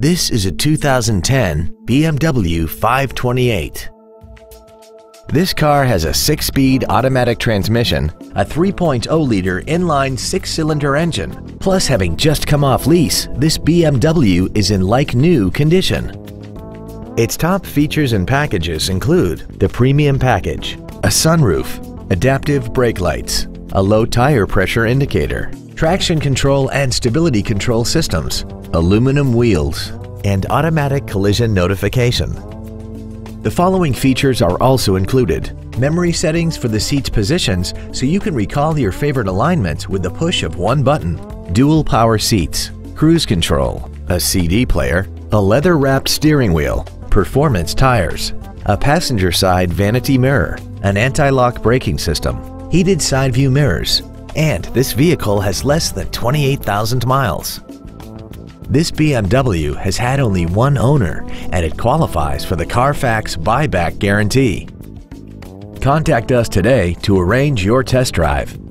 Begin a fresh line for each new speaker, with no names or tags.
This is a 2010 BMW 528. This car has a six-speed automatic transmission, a 3.0-liter inline six-cylinder engine. Plus, having just come off lease, this BMW is in like-new condition. Its top features and packages include the Premium Package, a sunroof, adaptive brake lights, a low tire pressure indicator, traction control and stability control systems, aluminum wheels, and automatic collision notification. The following features are also included. Memory settings for the seat's positions so you can recall your favorite alignments with the push of one button. Dual power seats, cruise control, a CD player, a leather-wrapped steering wheel, performance tires, a passenger side vanity mirror, an anti-lock braking system, heated side view mirrors, and this vehicle has less than 28,000 miles. This BMW has had only one owner and it qualifies for the Carfax buyback guarantee. Contact us today to arrange your test drive.